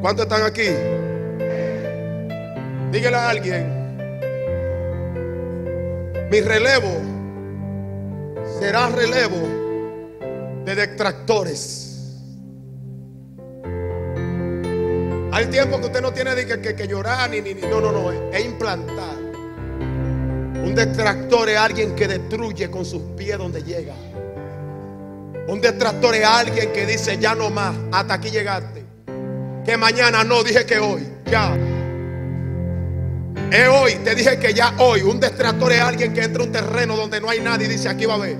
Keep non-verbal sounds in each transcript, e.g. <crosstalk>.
¿Cuántos están aquí? Dígale a alguien, mi relevo será relevo de detractores. Hay tiempo que usted no tiene que, llorar ni, ni, no, no, no, es implantar. Un detractor es alguien que destruye con sus pies donde llega. Un detractor es alguien que dice ya no más, hasta aquí llegaste. Que mañana no, dije que hoy, ya. Es hoy, te dije que ya hoy. Un detractor es alguien que entra a un terreno donde no hay nadie y dice aquí va a haber.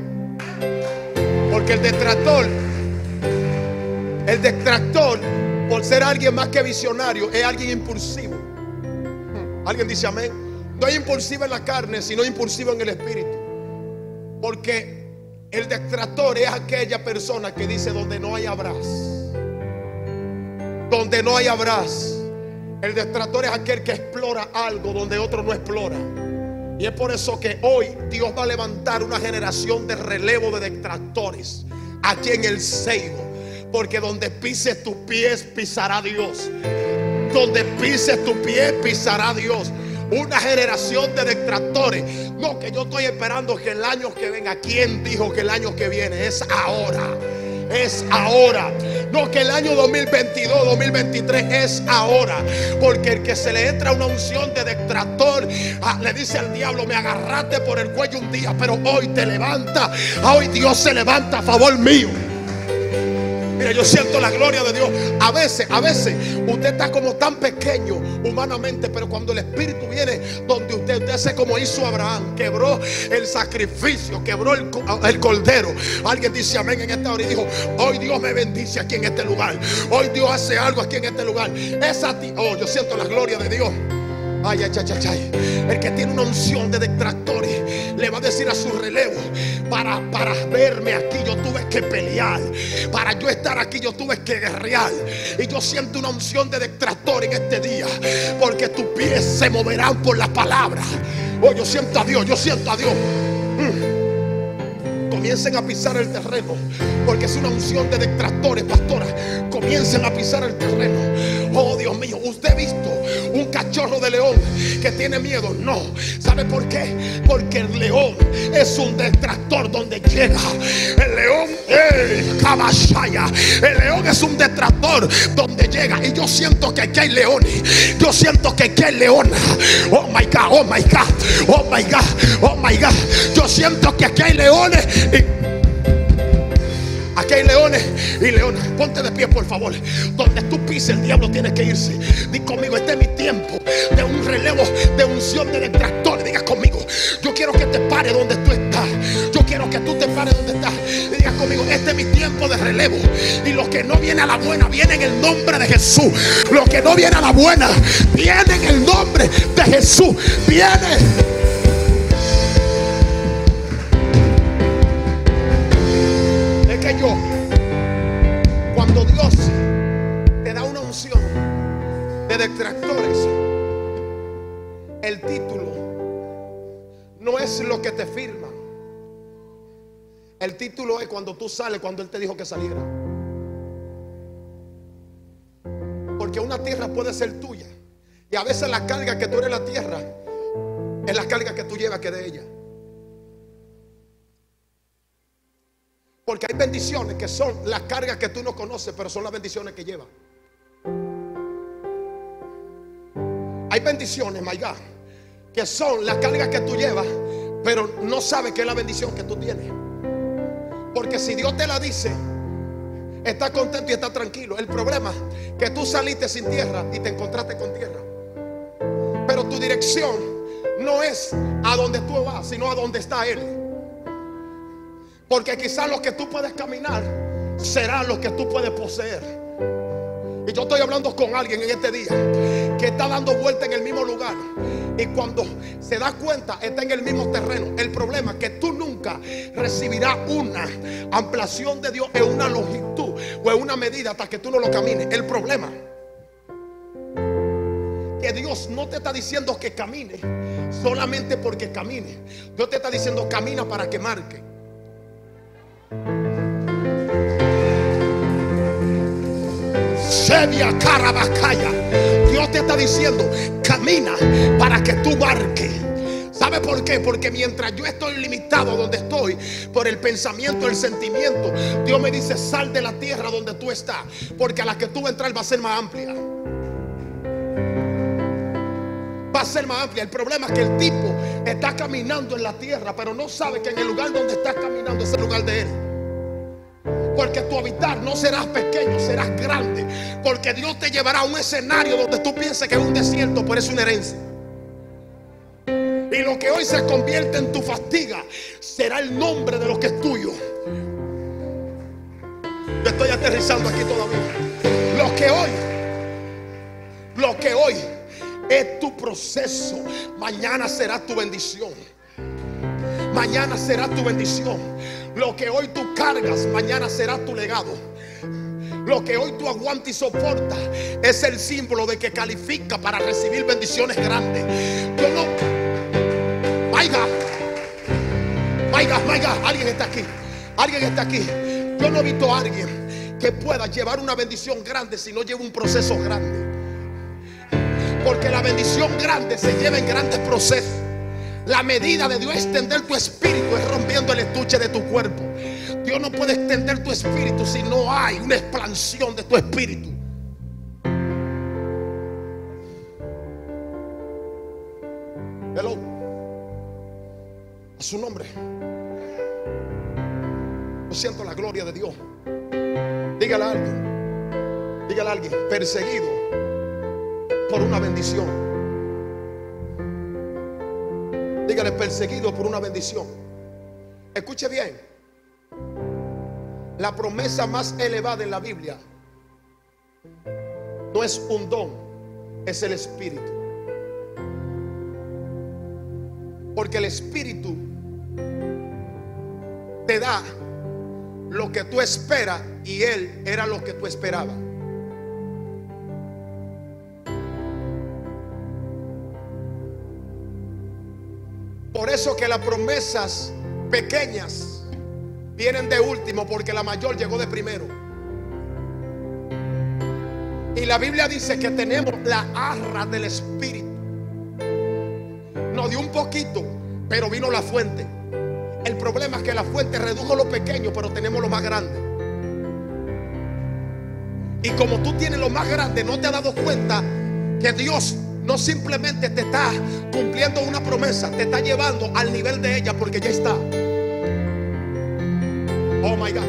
Porque el detractor, el detractor, por ser alguien más que visionario, es alguien impulsivo. Alguien dice amén. No es impulsivo en la carne, sino impulsivo en el espíritu. Porque el detractor es aquella persona que dice donde no hay abrazo. Donde no hay abrazo. El detractor es aquel que explora algo donde otro no explora. Y es por eso que hoy Dios va a levantar una generación de relevo de detractores aquí en el Seibo. Porque donde pises tus pies, pisará Dios. Donde pises tus pies, pisará Dios. Una generación de detractores. No, que yo estoy esperando que el año que venga. ¿Quién dijo que el año que viene? Es ahora. Es ahora. No, que el año 2022, 2023 es ahora. Porque el que se le entra una unción de detractor, ah, le dice al diablo, me agarraste por el cuello un día, pero hoy te levanta. Hoy Dios se levanta a favor mío. Mira, yo siento la gloria de Dios. A veces, a veces, usted está como tan pequeño humanamente, pero cuando el Espíritu viene donde usted, usted hace como hizo Abraham, quebró el sacrificio, quebró el, el cordero. Alguien dice amén en esta hora y dijo, hoy Dios me bendice aquí en este lugar. Hoy Dios hace algo aquí en este lugar. Es a ti. Oh, yo siento la gloria de Dios. Ay, ay, ay, ay. El que tiene una unción de detractores le va a decir a su relevo: para, para verme aquí, yo tuve que pelear. Para yo estar aquí, yo tuve que guerrear. Y yo siento una unción de detractor en este día, porque tus pies se moverán por la palabra. Oh, yo siento a Dios, yo siento a Dios. Comiencen a pisar el terreno, porque es una unción de detractores, pastora. Comiencen a pisar el terreno. Oh Dios mío, usted ha visto un cachorro de león que tiene miedo. No, ¿sabe por qué? Porque el león es un detractor donde llega. El león, caballaya, el león es un detractor donde llega. Y yo siento que aquí hay leones. Yo siento que aquí hay leonas. Oh my God, oh my God, oh my God, oh my God. Yo siento que aquí hay leones. y- Aquí hay leones y leonas. Ponte de pie, por favor. Donde tú pises, el diablo tiene que irse. Di conmigo, este es mi tiempo de un relevo, de unción de detractores. Diga conmigo, yo quiero que te pare donde tú estás. Yo quiero que tú te pares donde estás. Y digas conmigo, este es mi tiempo de relevo. Y lo que no viene a la buena, viene en el nombre de Jesús. Lo que no viene a la buena, viene en el nombre de Jesús. Viene. Cuando Dios te da una unción de detractores, el título no es lo que te firman. El título es cuando tú sales, cuando Él te dijo que saliera. Porque una tierra puede ser tuya. Y a veces la carga que tú eres la tierra es la carga que tú llevas que de ella. Porque hay bendiciones que son las cargas que tú no conoces, pero son las bendiciones que lleva. Hay bendiciones, my God, que son las cargas que tú llevas, pero no sabes que es la bendición que tú tienes. Porque si Dios te la dice, estás contento y estás tranquilo. El problema es que tú saliste sin tierra y te encontraste con tierra. Pero tu dirección no es a donde tú vas, sino a donde está Él. Porque quizás lo que tú puedes caminar será lo que tú puedes poseer. Y yo estoy hablando con alguien en este día que está dando vuelta en el mismo lugar. Y cuando se da cuenta, está en el mismo terreno. El problema es que tú nunca recibirás una ampliación de Dios en una longitud o en una medida hasta que tú no lo camines. El problema que Dios no te está diciendo que camine solamente porque camine. Dios te está diciendo camina para que marque. Sebia. Dios te está diciendo, camina para que tú marques. ¿Sabe por qué? Porque mientras yo estoy limitado donde estoy por el pensamiento, el sentimiento, Dios me dice, sal de la tierra donde tú estás, porque a la que tú entrar va a ser más amplia. Va a ser más amplia. El problema es que el tipo está caminando en la tierra, pero no sabe que en el lugar donde está caminando es el lugar de él. Porque tu habitar no serás pequeño, serás grande. Porque Dios te llevará a un escenario donde tú pienses que es un desierto, pero es una herencia. Y lo que hoy se convierte en tu fatiga será el nombre de lo que es tuyo. Yo estoy aterrizando aquí todavía. Lo que hoy, lo que hoy es tu proceso, mañana será tu bendición. Mañana será tu bendición. Lo que hoy tú cargas, mañana será tu legado. Lo que hoy tú aguantas y soportas es el símbolo de que califica para recibir bendiciones grandes. Yo no Vaya, vaya, vaya, alguien está aquí. Alguien está aquí. Yo no he visto a alguien que pueda llevar una bendición grande si no lleva un proceso grande. Porque la bendición grande se lleva en grandes procesos. La medida de Dios extender tu espíritu es rompiendo el estuche de tu cuerpo. Dios no puede extender tu espíritu si no hay una expansión de tu espíritu. Hello a su nombre. Yo siento la gloria de Dios. Dígale a alguien, dígale a alguien, perseguido por una bendición. Dígale, perseguido por una bendición. Escuche bien. La promesa más elevada en la Biblia no es un don, es el Espíritu. Porque el Espíritu te da lo que tú esperas y Él era lo que tú esperabas. Por eso que las promesas pequeñas vienen de último porque la mayor llegó de primero. Y la Biblia dice que tenemos la arra del Espíritu. Nos dio un poquito, pero vino la fuente. El problema es que la fuente redujo lo pequeño, pero tenemos lo más grande. Y como tú tienes lo más grande, no te has dado cuenta que Dios no simplemente te está cumpliendo una promesa, te está llevando al nivel de ella porque ya está. Oh my God,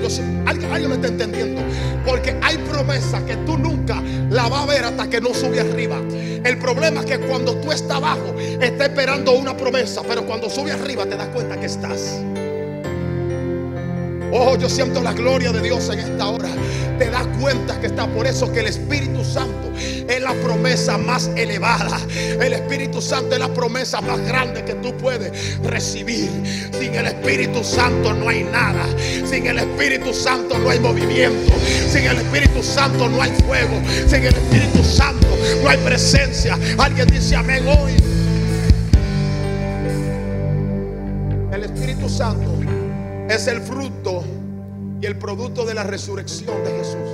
¿alguien, alguien, me está entendiendo. Porque hay promesas que tú nunca la vas a ver hasta que no sube arriba. El problema es que cuando tú estás abajo, estás esperando una promesa, pero cuando sube arriba te das cuenta que estás. Oh, yo siento la gloria de Dios en esta hora. Te das cuenta que está por eso que el Espíritu Santo es la promesa más elevada. El Espíritu Santo es la promesa más grande que tú puedes recibir. Sin el Espíritu Santo no hay nada. Sin el Espíritu Santo no hay movimiento. Sin el Espíritu Santo no hay fuego. Sin el Espíritu Santo no hay presencia. Alguien dice amén hoy. El Espíritu Santo es el fruto y el producto de la resurrección de Jesús.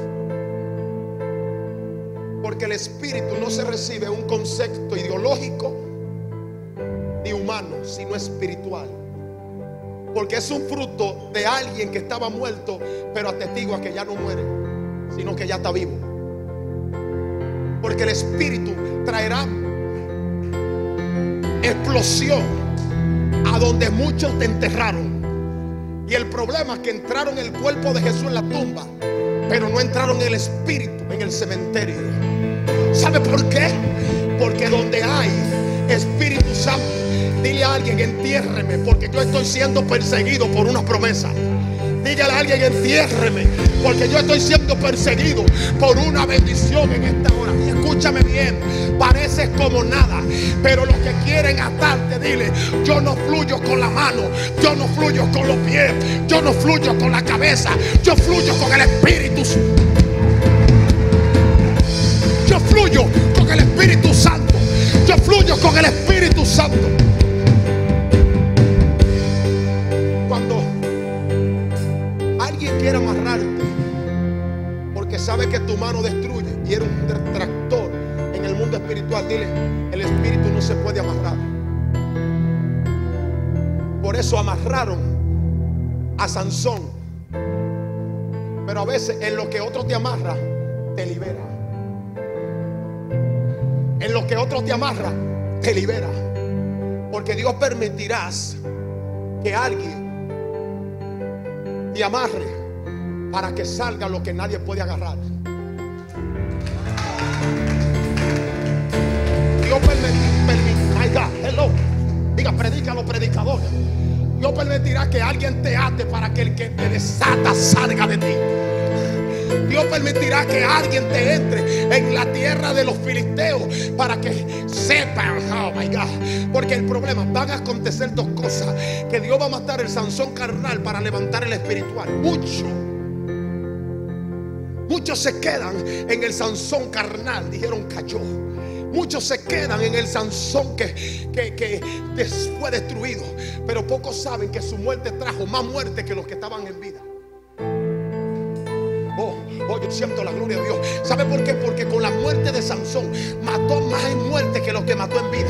Porque el Espíritu no se recibe un concepto ideológico ni humano, sino espiritual. Porque es un fruto de alguien que estaba muerto, pero atestigua que ya no muere, sino que ya está vivo. Porque el Espíritu traerá explosión a donde muchos te enterraron. Y el problema es que entraron el cuerpo de Jesús en la tumba, pero no entraron el espíritu en el cementerio. ¿Sabe por qué? Porque donde hay Espíritu Santo, dile a alguien, entiérreme, porque yo estoy siendo perseguido por una promesa. Dígale a alguien, entiérreme, porque yo estoy siendo perseguido por una bendición en esta hora. Y escúchame bien, pareces como nada, pero los que quieren atarte, dile, yo no fluyo con la mano, yo no fluyo con los pies, yo no fluyo con la cabeza, yo fluyo con el Espíritu. Yo fluyo con el Espíritu Santo, yo fluyo con el Espíritu Santo. Tu mano destruye y era un detractor en el mundo espiritual, dile, el espíritu no se puede amarrar. Por eso amarraron a Sansón. Pero a veces en lo que otro te amarra, te libera. En lo que otro te amarra, te libera. Porque Dios permitirás que alguien te amarre para que salga lo que nadie puede agarrar. Dios permitirá, hello, diga, predica a los predicadores. Dios permitirá que alguien te ate para que el que te desata salga de ti. Dios permitirá que alguien te entre en la tierra de los filisteos para que sepan, oh my God. Porque el problema, van a acontecer dos cosas: que Dios va a matar el Sansón carnal para levantar el espiritual. Mucho. Muchos se quedan en el Sansón carnal, dijeron cayó. Muchos se quedan en el Sansón que, fue destruido. Pero pocos saben que su muerte trajo más muerte que los que estaban en vida. Siento la gloria de Dios. ¿Sabe por qué? Porque con la muerte de Sansón mató más en muerte que los que mató en vida.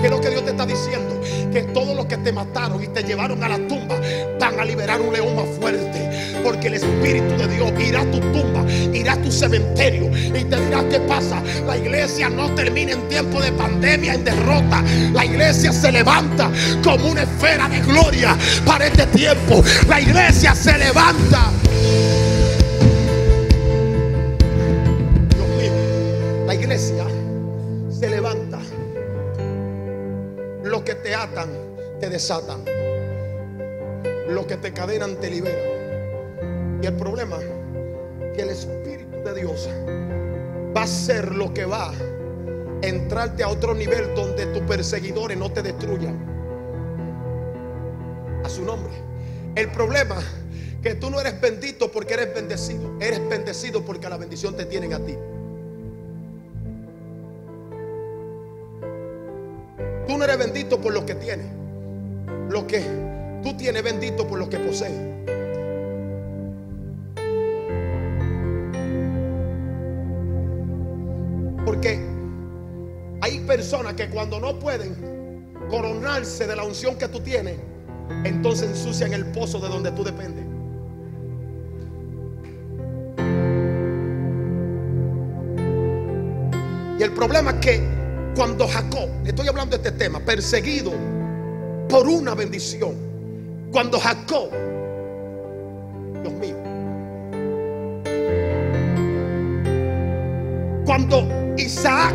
¿Qué es lo que Dios te está diciendo? Que todos los que te mataron y te llevaron a la tumba van a liberar un león más fuerte. Porque el Espíritu de Dios irá a tu tumba, irá a tu cementerio y te dirá qué pasa. La iglesia no termina en tiempo de pandemia, en derrota. La iglesia se levanta como una esfera de gloria para este tiempo. La iglesia se levanta. Desatan. Los que te cadenan, te liberan. Y el problema que el Espíritu de Dios va a ser lo que va a entrarte a otro nivel donde tus perseguidores no te destruyan. A su nombre. El problema que tú no eres bendito porque eres bendecido. Eres bendecido porque la bendición te tienen a ti. Tú no eres bendito por lo que tienes. Lo que tú tienes bendito por lo que posees. Porque hay personas que cuando no pueden coronarse de la unción que tú tienes, entonces ensucian el pozo de donde tú dependes. Y el problema es que cuando Jacob, estoy hablando de este tema, perseguido por una bendición, cuando Jacob, Dios mío, cuando Isaac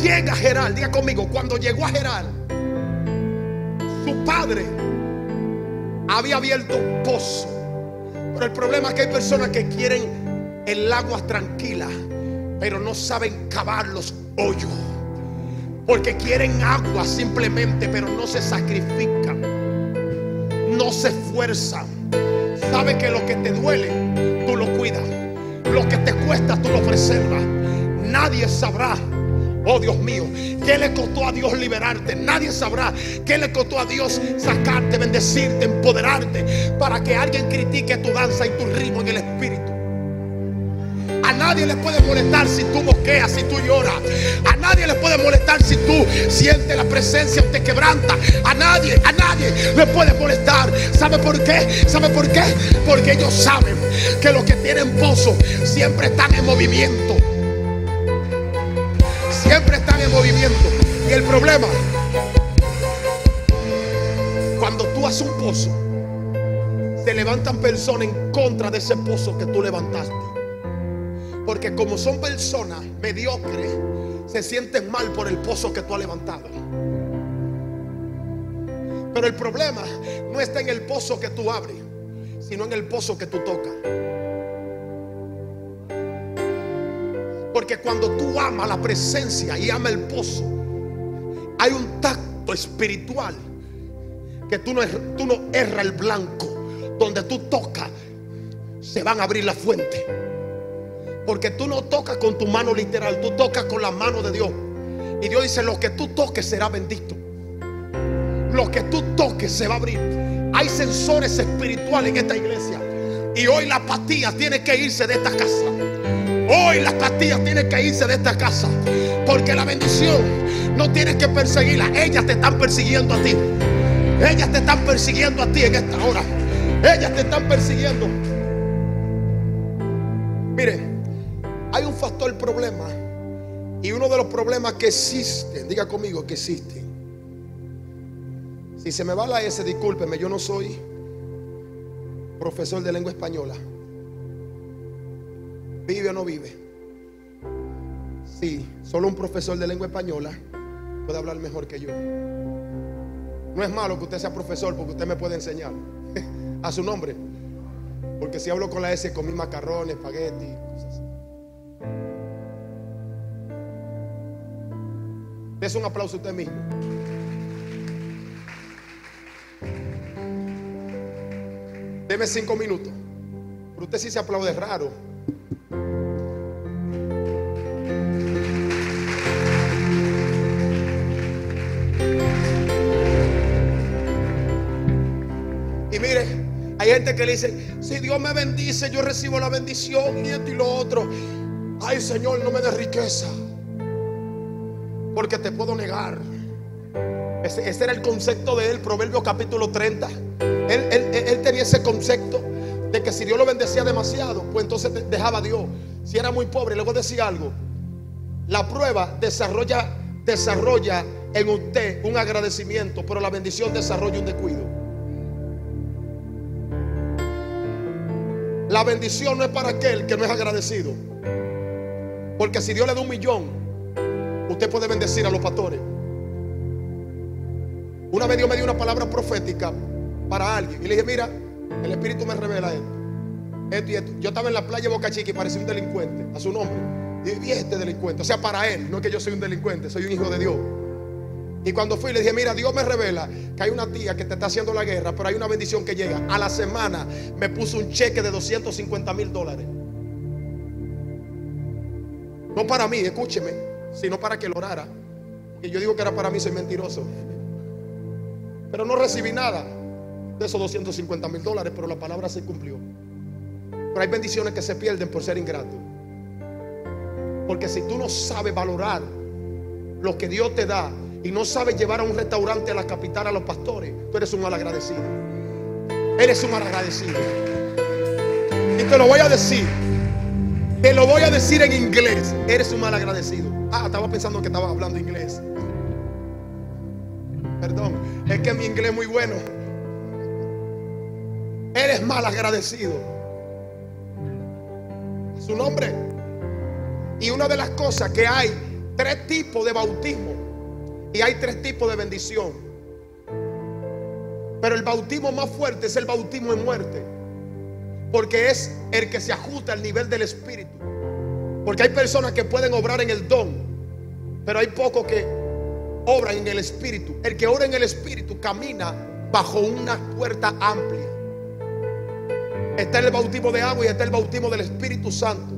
llega a Gerar, diga conmigo, cuando llegó a Gerar, su padre había abierto un pozo. Pero el problema es que hay personas que quieren el agua tranquila, pero no saben cavar los hoyos. Porque quieren agua simplemente, pero no se sacrifican. No se esfuerzan. Sabe que lo que te duele, tú lo cuidas. Lo que te cuesta, tú lo preservas. Nadie sabrá, oh Dios mío, qué le costó a Dios liberarte. Nadie sabrá qué le costó a Dios sacarte, bendecirte, empoderarte, para que alguien critique tu danza y tu ritmo en el espíritu. Nadie le puede molestar si tú boqueas, si tú lloras. A nadie le puede molestar si tú sientes la presencia o te quebranta. A nadie, a nadie le puede molestar. ¿Sabe por qué? ¿Sabe por qué? Porque ellos saben que los que tienen pozo siempre están en movimiento. Siempre están en movimiento. Y el problema, cuando tú haces un pozo, se levantan personas en contra de ese pozo que tú levantaste. Porque como son personas mediocres, se sienten mal por el pozo que tú has levantado. Pero el problema no está en el pozo que tú abres, sino en el pozo que tú tocas. Porque cuando tú amas la presencia y amas el pozo, hay un tacto espiritual que tú no, tú no erra el blanco. Donde tú tocas, se van a abrir la fuente. Porque tú no tocas con tu mano literal, tú tocas con la mano de Dios. Y Dios dice, lo que tú toques será bendito. Lo que tú toques se va a abrir. Hay sensores espirituales en esta iglesia. Y hoy la apatía tiene que irse de esta casa. Hoy las pastillas tienen que irse de esta casa. Porque la bendición no tienes que perseguirla. Ellas te están persiguiendo a ti. Ellas te están persiguiendo a ti en esta hora. Ellas te están persiguiendo. Hay un factor problema. Y uno de los problemas que existen, diga conmigo que existen. Si se me va la S, discúlpeme, yo no soy profesor de lengua española. ¿Vive o no vive? Sí, solo un profesor de lengua española puede hablar mejor que yo. No es malo que usted sea profesor porque usted me puede enseñar <laughs> a su nombre. Porque si hablo con la S, comí macarrones, espagueti, Es un aplauso a usted mismo. Deme cinco minutos. Pero usted sí se aplaude raro. Y mire, hay gente que le dice, si Dios me bendice, yo recibo la bendición y esto y lo otro. Ay Señor, no me dé riqueza. Porque te puedo negar. Ese, era el concepto de él, Proverbio capítulo 30. Él, él, él, tenía ese concepto de que si Dios lo bendecía demasiado, pues entonces dejaba a Dios. Si era muy pobre, luego decía algo. La prueba desarrolla, desarrolla en usted un agradecimiento, pero la bendición desarrolla un descuido. La bendición no es para aquel que no es agradecido. Porque si Dios le da un millón, usted puede bendecir a los pastores. Una vez Dios me dio una palabra profética para alguien. Y le dije, mira, el Espíritu me revela esto. Esto y esto. Yo estaba en la playa Boca Chica y parecía un delincuente a su nombre. Y vi este delincuente. O sea, para él, no es que yo soy un delincuente, soy un hijo de Dios. Y cuando fui le dije, mira, Dios me revela que hay una tía que te está haciendo la guerra, pero hay una bendición que llega. A la semana me puso un cheque de 250 mil dólares. No para mí, escúcheme, sino para que lo orara. Y yo digo que era para mí, soy mentiroso. Pero no recibí nada de esos 250 mil dólares, pero la palabra se cumplió. Pero hay bendiciones que se pierden por ser ingrato. Porque si tú no sabes valorar lo que Dios te da y no sabes llevar a un restaurante a la capital a los pastores, tú eres un mal agradecido. Eres un mal agradecido. Y te lo voy a decir. Te lo voy a decir en inglés. Eres un mal agradecido. Ah, estaba pensando que estaba hablando inglés. Perdón, es que mi inglés es muy bueno. Eres mal agradecido. Su nombre. Y una de las cosas que hay tres tipos de bautismo y hay tres tipos de bendición. Pero el bautismo más fuerte es el bautismo en muerte. Porque es el que se ajusta al nivel del espíritu. Porque hay personas que pueden obrar en el don, pero hay pocos que obran en el espíritu. El que obra en el espíritu camina bajo una puerta amplia. Está el bautismo de agua y está el bautismo del Espíritu Santo.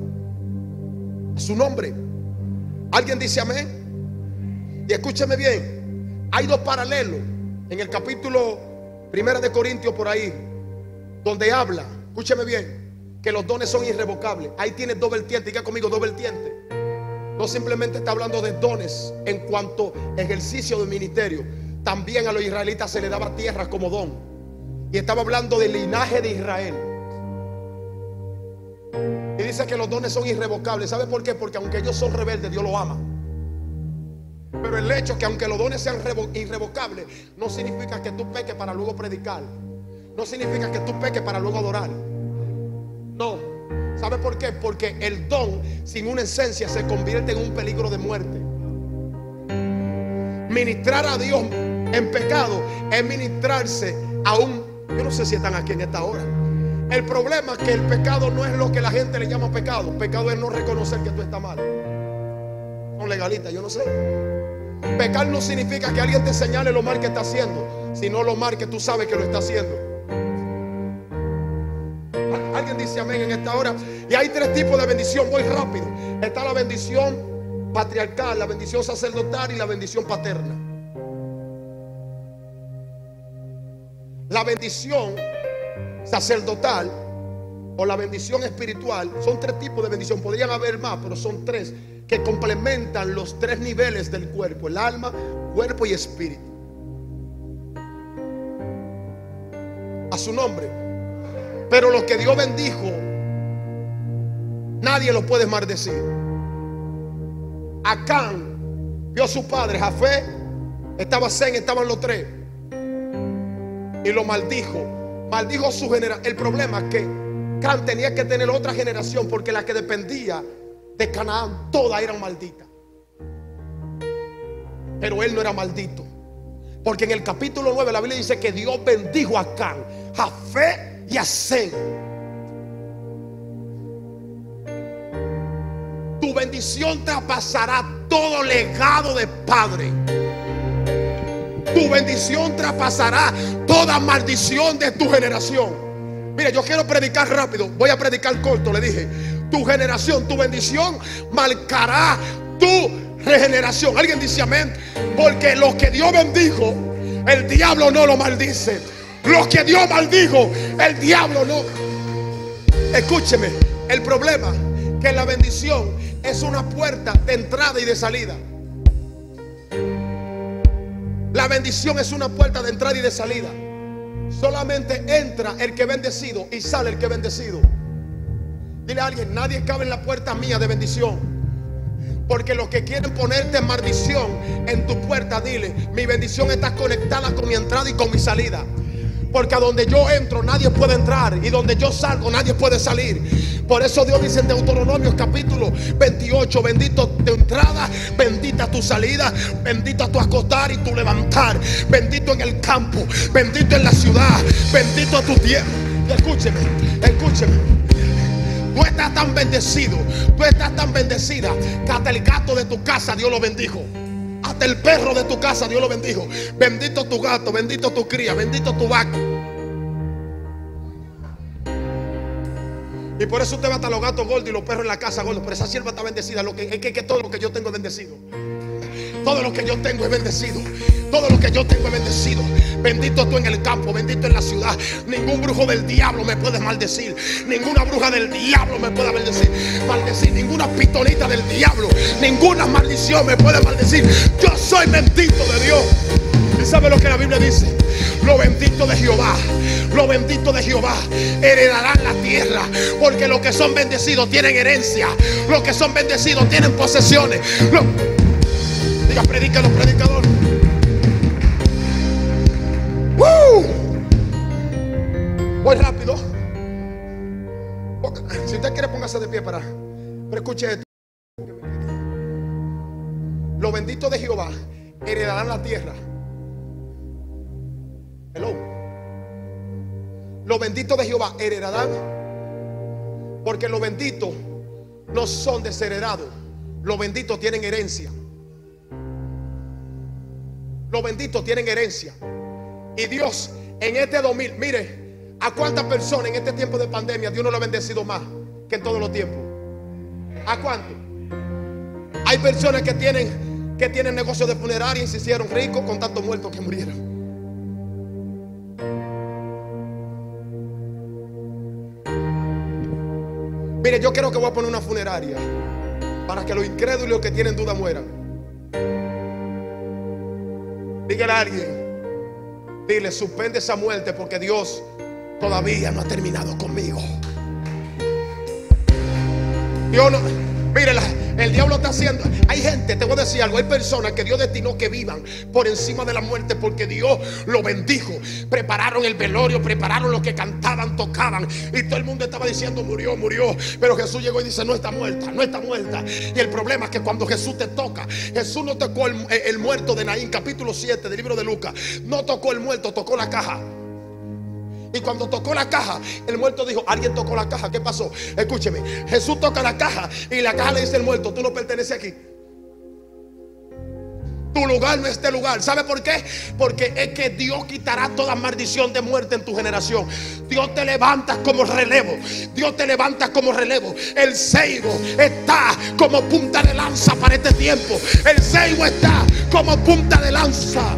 A su nombre. ¿Alguien dice amén? Y escúcheme bien. Hay dos paralelos en el capítulo primero de Corintios por ahí, donde habla, escúcheme bien, que los dones son irrevocables. Ahí tiene dos vertientes, diga conmigo dos vertientes. No simplemente está hablando de dones en cuanto ejercicio del ministerio. También a los israelitas se les daba tierra como don. Y estaba hablando del linaje de Israel. Y dice que los dones son irrevocables. ¿Sabe por qué? Porque aunque ellos son rebeldes, Dios los ama. Pero el hecho que aunque los dones sean irrevocables, no significa que tú peques para luego predicar. No significa que tú peques para luego adorar. No. ¿Sabe por qué? Porque el don sin una esencia se convierte en un peligro de muerte. Ministrar a Dios en pecado es ministrarse a un... Yo no sé si están aquí en esta hora. El problema es que el pecado no es lo que la gente le llama pecado. Pecado es no reconocer que tú estás mal. Son legalistas, yo no sé. Pecar no significa que alguien te señale lo mal que está haciendo, sino lo mal que tú sabes que lo está haciendo. Amén en esta hora. Y hay tres tipos de bendición, voy rápido. Está la bendición patriarcal, la bendición sacerdotal y la bendición paterna. La bendición sacerdotal o la bendición espiritual, son tres tipos de bendición, podrían haber más, pero son tres que complementan los tres niveles del cuerpo, el alma, cuerpo y espíritu. A su nombre. Pero lo que Dios bendijo, nadie lo puede maldecir. Acán vio a su padre, Jafé, estaba Zen, estaban los tres. Y lo maldijo. Maldijo su generación. El problema es que Can tenía que tener otra generación porque la que dependía de Canaán, todas eran malditas. Pero él no era maldito. Porque en el capítulo 9 la Biblia dice que Dios bendijo a Can, a A Zen. Tu bendición traspasará todo legado de padre. Tu bendición traspasará toda maldición de tu generación. Mira, yo quiero predicar rápido. Voy a predicar corto, le dije. Tu generación, tu bendición marcará tu regeneración. Alguien dice amén. Porque lo que Dios bendijo, el diablo no lo maldice. Lo que Dios maldijo, el diablo no. Escúcheme, el problema que la bendición es una puerta de entrada y de salida. La bendición es una puerta de entrada y de salida. Solamente entra el que bendecido y sale el que bendecido. Dile a alguien, nadie cabe en la puerta mía de bendición. Porque los que quieren ponerte maldición en tu puerta, dile, mi bendición está conectada con mi entrada y con mi salida. Porque a donde yo entro nadie puede entrar y donde yo salgo nadie puede salir. Por eso Dios dice en Deuteronomio capítulo 28, bendito tu entrada, bendita tu salida, bendito tu acostar y tu levantar, bendito en el campo, bendito en la ciudad, bendito tu tiempo. Escúcheme, escúcheme. Tú estás tan bendecido, tú estás tan bendecida que hasta el gato de tu casa Dios lo bendijo. Hasta el perro de tu casa Dios lo bendijo. Bendito tu gato, bendito tu cría, bendito tu vaca. Y por eso usted va a los gatos gordos y los perros en la casa gordos. Pero esa sierva está bendecida. Lo que, es que, todo lo que yo tengo es bendecido. Todo lo que yo tengo es bendecido. Todo lo que yo tengo es bendecido. Bendito tú en el campo, bendito en la ciudad. Ningún brujo del diablo me puede maldecir. Ninguna bruja del diablo me puede maldecir. Maldecir. Ninguna pitonita del diablo. Ninguna maldición me puede maldecir. Yo soy bendito de Dios. ¿Y sabe lo que la Biblia dice? Lo bendito de Jehová, lo bendito de Jehová heredarán la tierra. Porque los que son bendecidos tienen herencia. Los que son bendecidos tienen posesiones. Diga, predícalo, predicador. Voy rápido. Si usted quiere, póngase de pie para. Pero escuche esto. Lo bendito de Jehová heredarán la tierra. Hello. Los benditos de Jehová heredarán. Porque los benditos no son desheredados. Los benditos tienen herencia. Los benditos tienen herencia. Y Dios en este 2000, mire, ¿a cuántas personas en este tiempo de pandemia Dios no lo ha bendecido más que en todos los tiempos? ¿A cuánto? Hay personas que tienen que tienen negocios de funeraria y se hicieron ricos con tantos muertos que murieron. Mire, yo quiero que voy a poner una funeraria para que los incrédulos que tienen duda mueran. Dígale a alguien, dile, suspende esa muerte porque Dios todavía no ha terminado conmigo. Dios no, mire, el diablo está haciendo. Hay gente, te voy a decir algo. Hay personas que Dios destinó que vivan por encima de la muerte porque Dios lo bendijo. Prepararon el velorio, prepararon lo que cantaban, tocaban. Y todo el mundo estaba diciendo murió, murió. Pero Jesús llegó y dice: No está muerta, no está muerta. Y el problema es que cuando Jesús te toca, Jesús no tocó el, el muerto de Naín, capítulo 7 del libro de Lucas. No tocó el muerto, tocó la caja. Y cuando tocó la caja, el muerto dijo, alguien tocó la caja, ¿qué pasó? Escúcheme, Jesús toca la caja y la caja le dice al muerto, tú no perteneces aquí. Tu lugar no es este lugar. ¿Sabe por qué? Porque es que Dios quitará toda maldición de muerte en tu generación. Dios te levanta como relevo. Dios te levanta como relevo. El ceibo está como punta de lanza para este tiempo. El ceibo está como punta de lanza.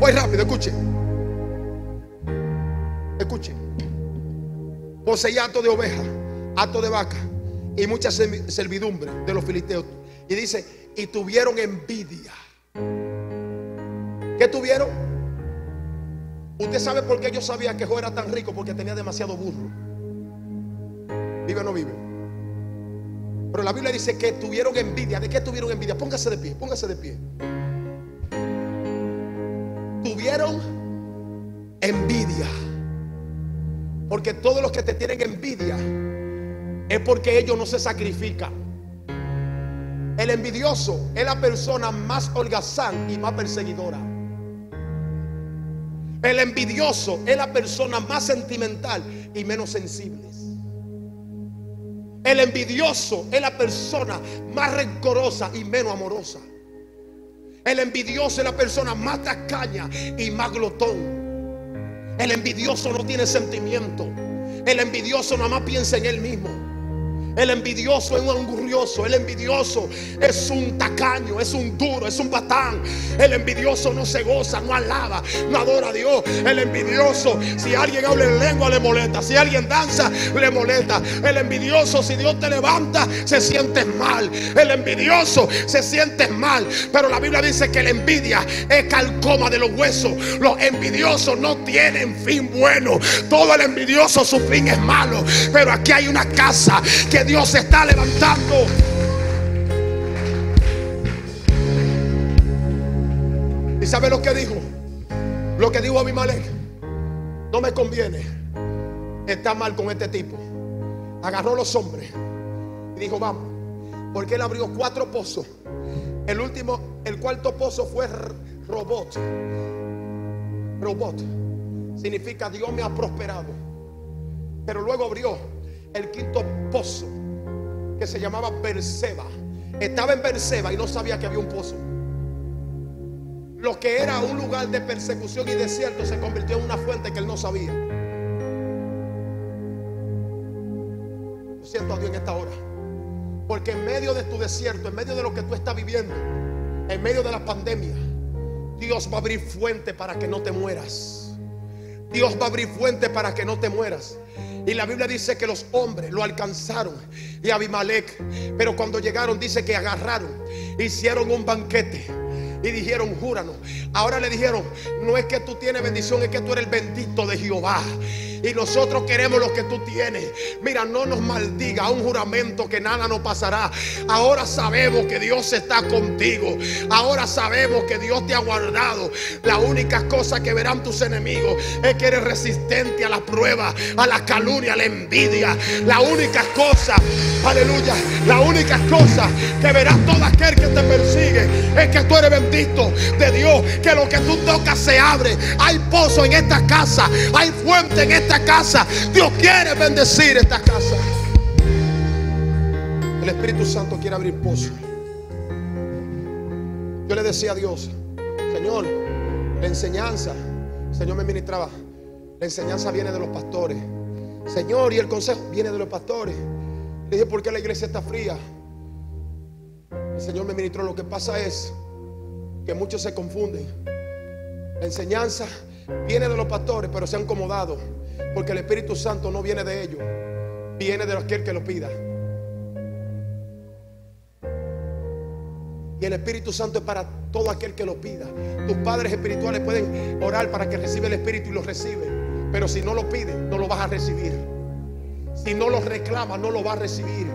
Voy rápido, escuche. Escuche. poseía hato de oveja, hato de vaca y mucha servi- servidumbre de los filisteos. Y dice, y tuvieron envidia. ¿Qué tuvieron? Usted sabe por qué yo sabía que Job era tan rico, porque tenía demasiado burro. ¿Vive o no vive? Pero la Biblia dice que tuvieron envidia. ¿De qué tuvieron envidia? Póngase de pie, póngase de pie. Tuvieron envidia. Porque todos los que te tienen envidia es porque ellos no se sacrifican. El envidioso es la persona más holgazán y más perseguidora. El envidioso es la persona más sentimental y menos sensible. El envidioso es la persona más rencorosa y menos amorosa. El envidioso es la persona más tacaña y más glotón. El envidioso no tiene sentimiento. El envidioso nada más piensa en él mismo. El envidioso es un angurrioso. El envidioso es un tacaño, es un duro, es un patán. El envidioso no se goza, no alaba, no adora a Dios. El envidioso, si alguien habla en lengua, le molesta. Si alguien danza, le molesta. El envidioso, si Dios te levanta, se siente mal. El envidioso se siente mal. Pero la Biblia dice que la envidia es calcoma de los huesos. Los envidiosos no tienen fin bueno. Todo el envidioso, su fin es malo. Pero aquí hay una casa que Dios se está levantando. ¿Y sabe lo que dijo? Lo que dijo Abimelech. No me conviene. Está mal con este tipo. Agarró los hombres y dijo, vamos. Porque él abrió cuatro pozos. El último, el cuarto pozo fue robot. Robot. Significa Dios me ha prosperado. Pero luego abrió el quinto pozo que se llamaba Berseba. Estaba en Berseba y no sabía que había un pozo. Lo que era un lugar de persecución y desierto se convirtió en una fuente que él no sabía. Siento a Dios en esta hora. Porque en medio de tu desierto, en medio de lo que tú estás viviendo, en medio de la pandemia, Dios va a abrir fuente para que no te mueras. Dios va a abrir fuente para que no te mueras. Y la Biblia dice que los hombres lo alcanzaron y Abimelech. Pero cuando llegaron dice que agarraron, hicieron un banquete. Y dijeron, júranos. Ahora le dijeron, no es que tú tienes bendición, es que tú eres el bendito de Jehová. Y nosotros queremos lo que tú tienes. Mira, no nos maldiga un juramento que nada nos pasará. Ahora sabemos que Dios está contigo. Ahora sabemos que Dios te ha guardado. La única cosa que verán tus enemigos es que eres resistente a la prueba, a la calumnia, a la envidia. La única cosa, aleluya, la única cosa que verá todo aquel que te persigue es que tú eres bendito de Dios. Que lo que tú tocas se abre. Hay pozo en esta casa, hay fuente en esta casa. Dios quiere bendecir esta casa. El Espíritu Santo quiere abrir pozo. Yo le decía a Dios, Señor, la enseñanza, el Señor me ministraba, la enseñanza viene de los pastores. Señor, y el consejo viene de los pastores. Le dije, ¿por qué la iglesia está fría? El Señor me ministró. Lo que pasa es que muchos se confunden. La enseñanza viene de los pastores, pero se han acomodado. Porque el Espíritu Santo no viene de ellos, viene de aquel que lo pida. Y el Espíritu Santo es para todo aquel que lo pida. Tus padres espirituales pueden orar para que reciba el Espíritu y lo recibe. Pero si no lo pide, no lo vas a recibir. Si no lo reclama, no lo va a recibir.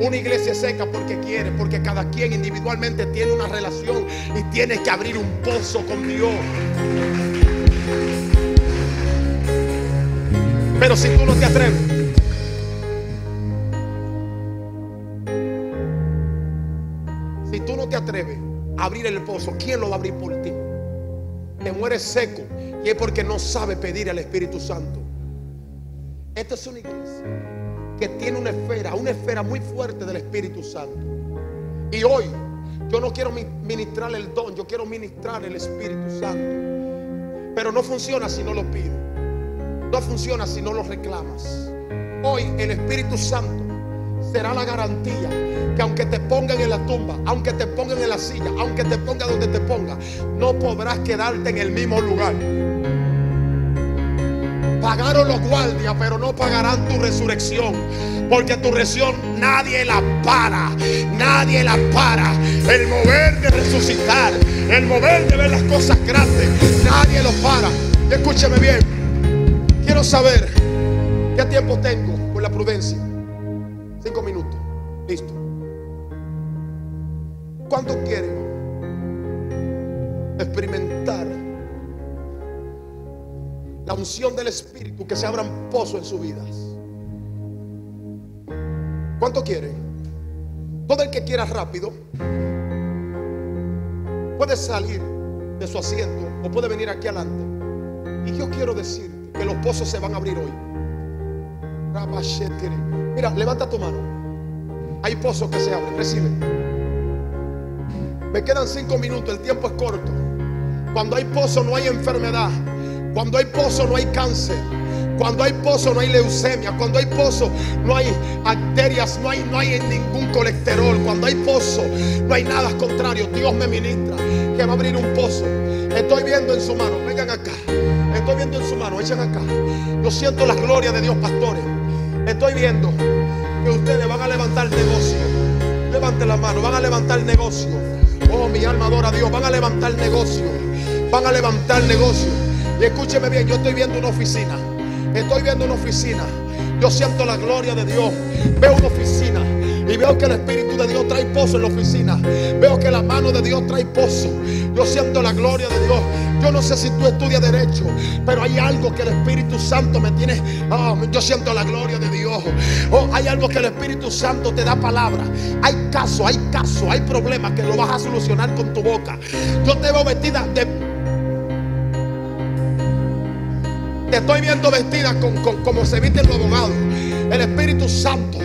Una iglesia seca porque quiere, porque cada quien individualmente tiene una relación y tiene que abrir un pozo con Dios. Pero si tú no te atreves, si tú no te atreves a abrir el pozo, ¿quién lo va a abrir por ti? Te mueres seco y es porque no sabe pedir al Espíritu Santo. Esta es una iglesia que tiene una esfera, una esfera muy fuerte del Espíritu Santo. Y hoy yo no quiero mi- ministrar el don, yo quiero ministrar el Espíritu Santo. Pero no funciona si no lo pides. No funciona si no lo reclamas. Hoy el Espíritu Santo será la garantía que aunque te pongan en la tumba, aunque te pongan en la silla, aunque te ponga donde te ponga, no podrás quedarte en el mismo lugar. Pagaron los guardias, pero no pagarán tu resurrección. Porque tu resurrección nadie la para. Nadie la para. El mover de resucitar. El mover de ver las cosas grandes. Nadie lo para. Escúcheme bien. Quiero saber qué tiempo tengo con la prudencia. Cinco minutos. Listo. ¿Cuántos quieren experimentar la unción del Espíritu que se abran pozos en sus vidas? ¿Cuánto quieren? Todo el que quiera rápido puede salir de su asiento o puede venir aquí adelante. Y yo quiero decir que los pozos se van a abrir hoy. Mira, levanta tu mano. Hay pozos que se abren. Recibe. Me quedan cinco minutos. El tiempo es corto. Cuando hay pozo no hay enfermedad. Cuando hay pozo no hay cáncer. Cuando hay pozo no hay leucemia. Cuando hay pozo no hay arterias, no hay, no hay ningún colesterol. Cuando hay pozo no hay nada contrario. Dios me ministra que va a abrir un pozo. Estoy viendo en su mano. Vengan acá. Viendo en su mano. Echen acá. Yo siento la gloria de Dios, pastores. Estoy viendo que ustedes van a levantar negocio. Levante la mano. Van a levantar negocio. Oh, mi alma adora a Dios. Van a levantar negocio. Van a levantar negocio. Y escúcheme bien. Yo estoy viendo una oficina. Estoy viendo una oficina. Yo siento la gloria de Dios. Veo una oficina. Y veo que el Espíritu de Dios trae pozo en la oficina. Veo que la mano de Dios trae pozo. Yo siento la gloria de Dios. Yo no sé si tú estudias derecho, pero hay algo que el Espíritu Santo me tiene. Oh, yo siento la gloria de Dios. Oh, hay algo que el Espíritu Santo te da palabra. Hay caso, hay caso, hay problemas que lo vas a solucionar con tu boca. Yo te veo vestida de Te estoy viendo vestida con, con- como se visten los abogados. El Espíritu Santo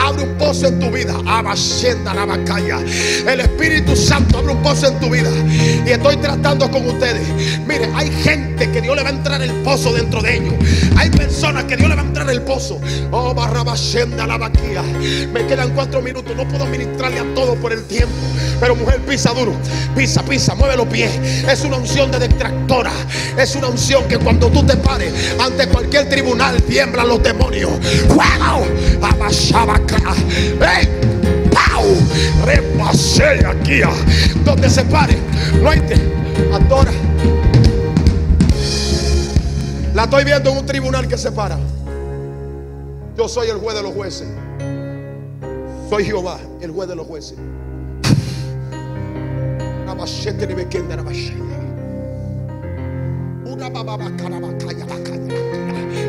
abre un pozo en tu vida. Abascienda la bacalla. El Espíritu Santo abre un pozo en tu vida. Y estoy tratando con ustedes. Mire, hay gente que Dios le va a entrar el pozo dentro de ellos. Hay personas que Dios le va a entrar el pozo. Oh, barrabascienda la vaquilla. Me quedan cuatro minutos. No puedo ministrarle a todos por el tiempo. Pero mujer, pisa duro. Pisa, pisa, mueve los pies. Es una unción de detractora. Es una unción que cuando tú te pares ante cualquier tribunal tiemblan los demonios. ¡Fuego! Abashabaca. ¡Ey! ¡Pau! Repasé aquí. ah. Donde se pare. Te- Adora. La estoy viendo en un tribunal que se para. Yo soy el juez de los jueces. Soy Jehová, el juez de los jueces.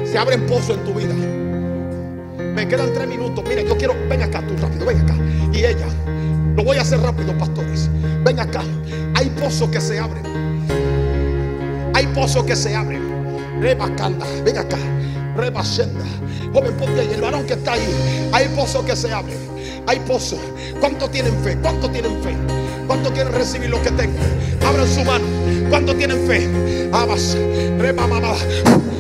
Se abren pozos en tu vida. Me quedan tres minutos. Mira, yo quiero. Ven acá, tú rápido, ven acá. Y ella. Lo voy a hacer rápido, pastores. Ven acá. Hay pozos que se abren. Hay pozos que se abren. Rebacanda. Ven acá. Rebasenda. Joven, ponte ahí. El varón que está ahí. Hay pozos que se abren. Hay pozos. ¿Cuántos tienen fe? ¿Cuántos tienen fe? ¿Cuántos quieren recibir lo que tengo? Abran su mano. ¿Cuántos tienen fe? Abas.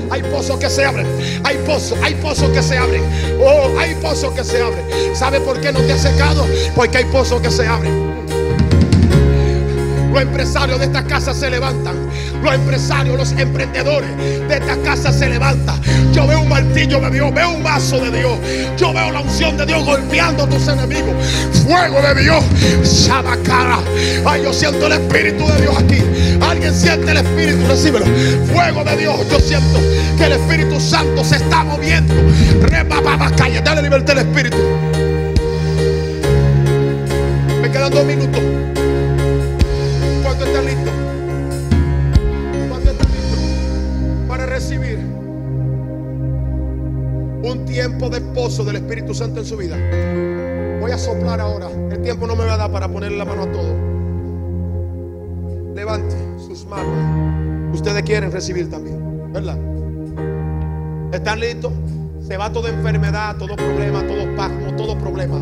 Hay pozos que se abren. Hay pozos, hay pozos que se abren. Oh, hay pozos que se abren. ¿Sabe por qué no te ha secado? Porque hay pozos que se abren. Los empresarios de esta casa se levantan. Los empresarios, los emprendedores de esta casa se levantan. Yo veo un martillo de Dios, veo un vaso de Dios. Yo veo la unción de Dios golpeando a tus enemigos. Fuego de Dios. Shabacara. Ay, yo siento el Espíritu de Dios aquí. Alguien siente el Espíritu, recíbelo. Fuego de Dios. Yo siento que el Espíritu Santo se está moviendo. Rebababacaya. Dale libertad al Espíritu. Me quedan dos minutos. De esposo del Espíritu Santo en su vida? Voy a soplar ahora. El tiempo no me va a dar para ponerle la mano a todo. Levante sus manos. Ustedes quieren recibir también, ¿verdad? ¿Están listos? Se va toda enfermedad, todo problema, todo pasmo, todo problema.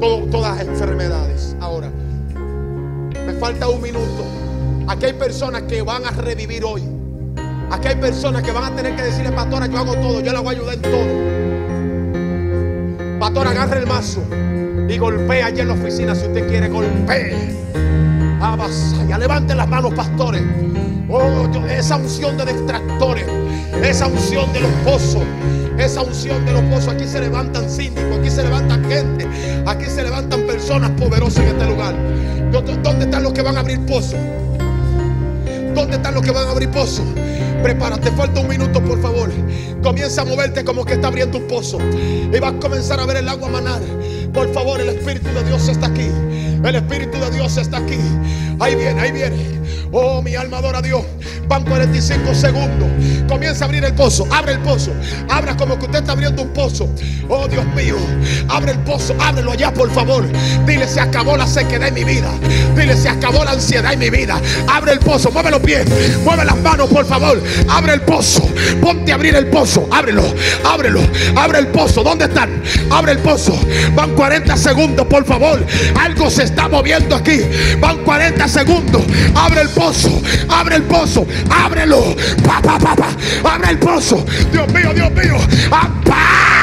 Todo- todas enfermedades. Ahora. Me falta un minuto. Aquí hay personas que van a revivir hoy. Aquí hay personas que van a tener que decirle, pastora, yo hago todo, yo la voy a ayudar en todo. Pastora, agarre el mazo y golpea allí en la oficina si usted quiere, golpee. Abasaya. Levanten las manos, pastores. Oh, esa unción de distractores, esa unción de los pozos, esa unción de los pozos. Aquí se levantan síndicos, aquí se levantan gente, aquí se levantan personas poderosas en este lugar. ¿Dónde están los que van a abrir pozos? ¿Dónde están los que van a abrir pozos? Prepárate, falta un minuto, por favor. Comienza a moverte como que está abriendo un pozo. Y vas a comenzar a ver el agua manar. Por favor, el Espíritu de Dios está aquí. El Espíritu de Dios está aquí. Ahí viene, ahí viene. Oh, mi alma adora a Dios. Van 45 segundos. Comienza a abrir el pozo. Abre el pozo. Abra como que usted está abriendo un pozo. Oh, Dios mío. Abre el pozo. Ábrelo allá, por favor. Dile, se acabó la sequedad en mi vida. Dile, se acabó la ansiedad en mi vida. Abre el pozo. Mueve los pies. Mueve las manos, por favor. Abre el pozo. Ponte a abrir el pozo. Ábrelo. Ábrelo. Abre el pozo. ¿Dónde están? Abre el pozo. Van 40 segundos, por favor. Algo se está moviendo aquí. Van 40 segundos. Abre el pozo. Abre el pozo. Ábrelo. Pa, pa, pa, pa. Abre el pozo. Dios mío, Dios mío. ¡Apa!